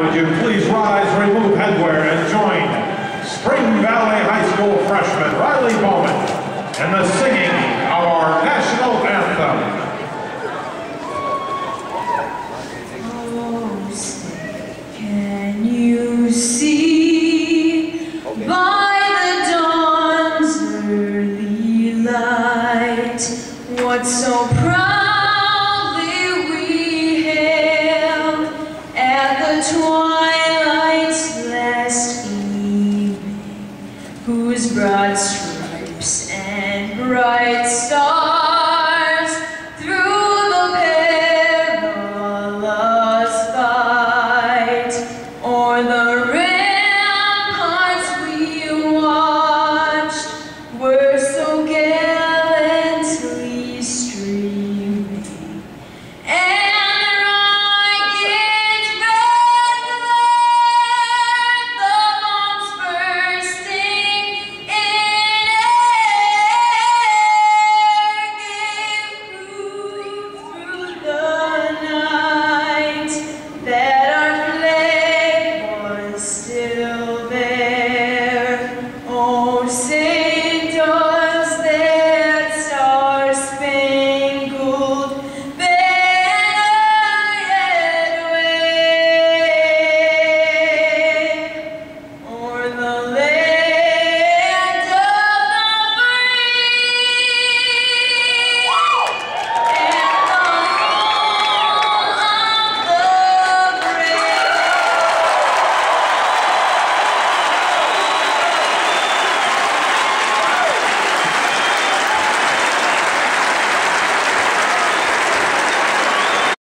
Would you please rise, remove headwear, and join Spring Valley High School freshman Riley Bowman in the singing of our national anthem. What's so proud? twilight's last evening, whose broad stripes and bright stars